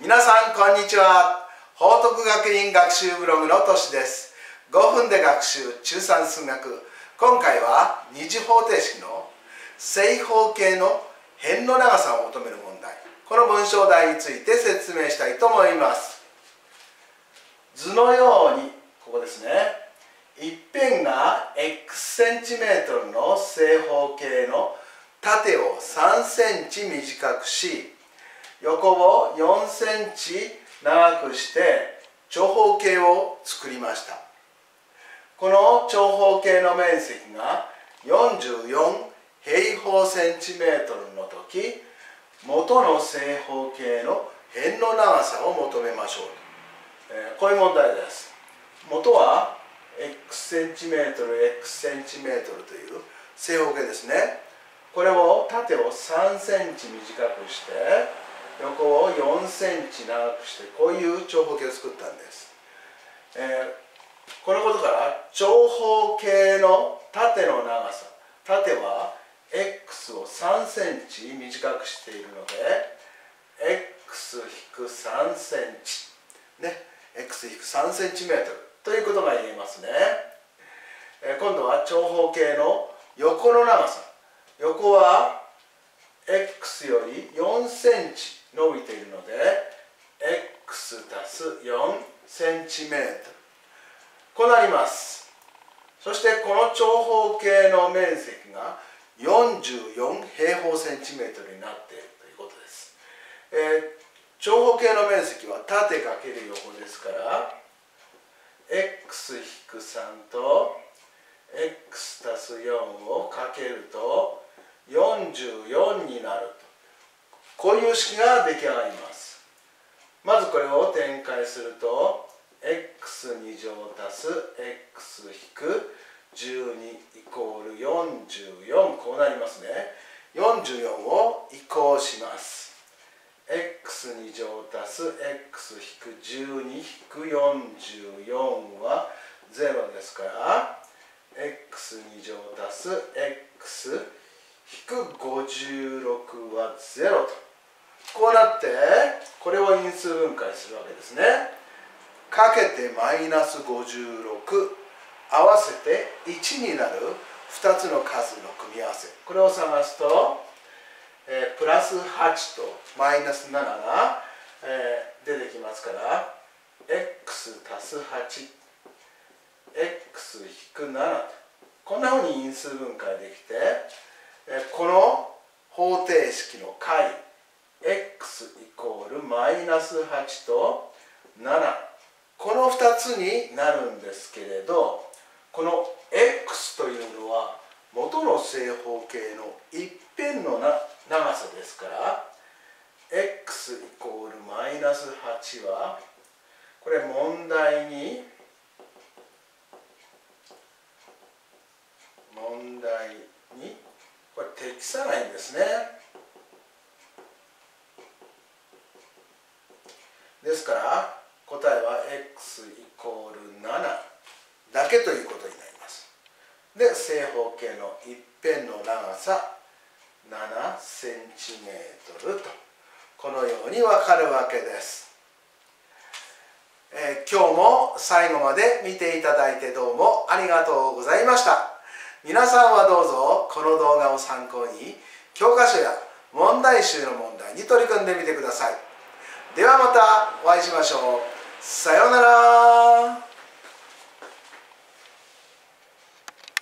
皆さんこんにちは。報徳学院学習ブログのとしです。5分で学習中3数学。今回は二次方程式の正方形の辺の長さを求める問題。この文章題について説明したいと思います。図のようにここですね。一辺が x センチメートルの正方形の縦を3センチ短くし横を4センチ長くして長方形を作りました。この長方形の面積が44平方センチメートルの時元の正方形の辺の長さを求めましょうと。えー、こういう問題です。元は x センチメートル x センチメートルという正方形ですね。これを縦を3センチ短くして横を4センチ長くしてこういう長方形を作ったんです、えー、このことから長方形の縦の長さ縦は x を3センチ短くしているので x-3 センチね x-3 センチメートルということが言えますね、えー、今度は長方形の横の長さ。横は x より4センチ伸びているので x 足す4センチメートル。こうなります。そしてこの長方形の面積が44平方センチメートルになっているということです、えー、長方形の面積は縦かける横ですから x-3 と x 足す4をかけると44になる。こういう式が出来上がります。まずこれを展開すると x2 乗足す x 引く12イコール44こうなりますね。44を移行します。x2 乗足す x 引く12引く44は0ですから x2 乗足す x 引く56は0と。こうなってこれを因数分解するわけですね。かけてマイナス56合わせて1になる2つの数の組み合わせ。これを探すと、えー、プラス8とマイナス7が、えー、出てきますから x 足す 8x 引く7こんなふうに因数分解できて、えー、この方程式の解 x イコールマイナス8と7この2つになるんですけれどこの x というのは元の正方形の一辺のな長さですから x イコールマイナス8はこれ問題に問題にこれ適さないんですね。ですから答えは x イコール7だけということになります。で正方形の一辺の長さ7センチメートルとこのようにわかるわけです、えー、今日も最後まで見ていただいてどうもありがとうございました。皆さんはどうぞこの動画を参考に教科書や問題集の問題に取り組んでみてください。ではまたお会いしましょう。さようなら。